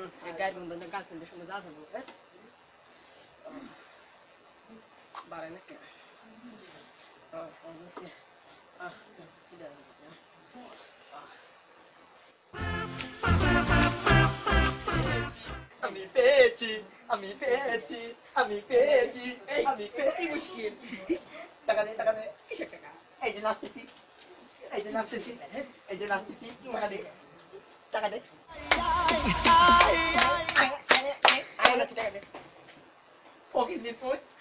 শুনে যা যাব বাড়ায় আহ অবশ্যই আহ আমি পেয়েছি আমি পেয়েছি আমি পেয়েছি আমি পেয়েছি মুশকিল টাকা দে টাকা দে কিসের টাকা এই যে নাচতেছি এই যে নাচতেছি এই যে নাচতেছি টাকা দে টাকা Dette er det. Og inn i fot.